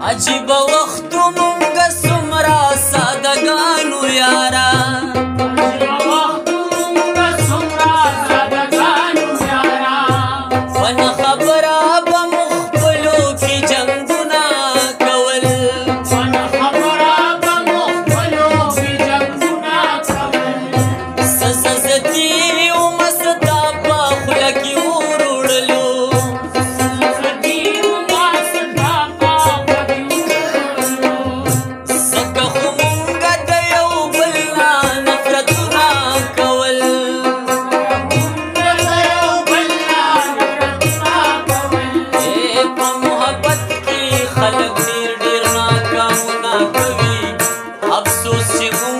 Acaba vakti Kalem sirdir nakam nakvi Absus çıkın